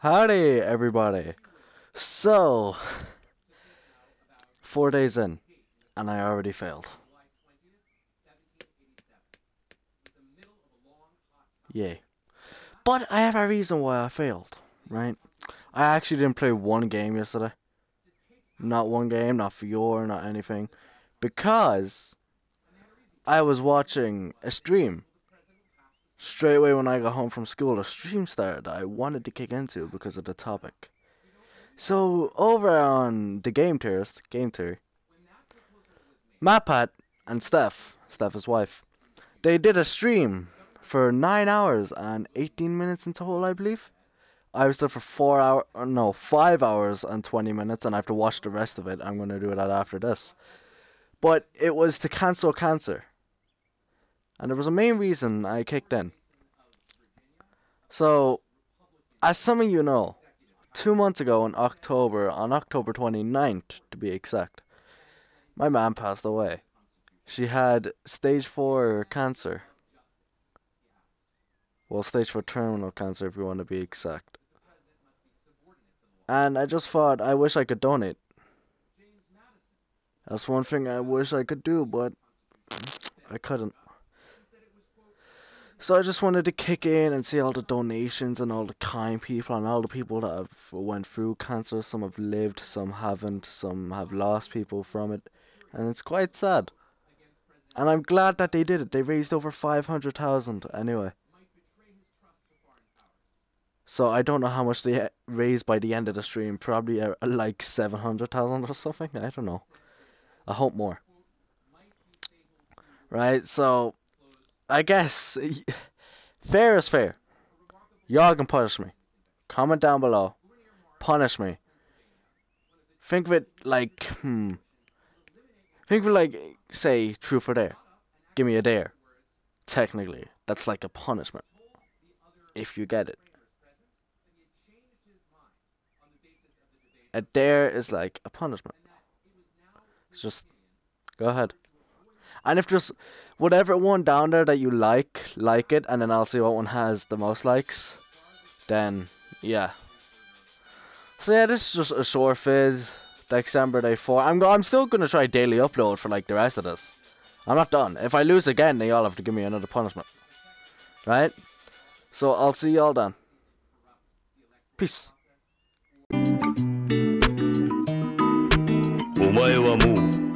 Howdy, everybody. So, four days in, and I already failed. Yay. But I have a reason why I failed, right? I actually didn't play one game yesterday. Not one game, not Fior, not anything. Because I was watching a stream. Straight away when I got home from school, a stream started that I wanted to kick into because of the topic. So over on the game theorist, game theory, MatPat and Steph, Steph's wife, they did a stream for nine hours and eighteen minutes in total, I believe. I was there for four hour, uh, no, five hours and twenty minutes, and I have to watch the rest of it. I'm gonna do that after this. But it was to cancel cancer, and there was a main reason I kicked in. So, as some of you know, two months ago in October, on October 29th to be exact, my mom passed away. She had stage 4 cancer. Well, stage 4 terminal cancer, if you want to be exact. And I just thought, I wish I could donate. That's one thing I wish I could do, but I couldn't. So I just wanted to kick in and see all the donations and all the kind people and all the people that have went through cancer. Some have lived, some haven't, some have lost people from it, and it's quite sad. And I'm glad that they did it. They raised over five hundred thousand anyway. So I don't know how much they raised by the end of the stream. Probably uh, like seven hundred thousand or something. I don't know. I hope more. Right. So I guess fair is fair. Y'all can punish me. Comment down below. Punish me. Think of it like, hmm. Think of it like, say, truth or dare. Give me a dare. Technically, that's like a punishment. If you get it. A dare is like a punishment. It's just, go ahead. And if there's whatever one down there that you like, like it, and then I'll see what one has the most likes. Then, yeah. So yeah, this is just a short vid. December day 4. I'm, I'm still going to try daily upload for like the rest of this. I'm not done. If I lose again, they all have to give me another punishment. Right? So I'll see y'all then. Peace. お前はもう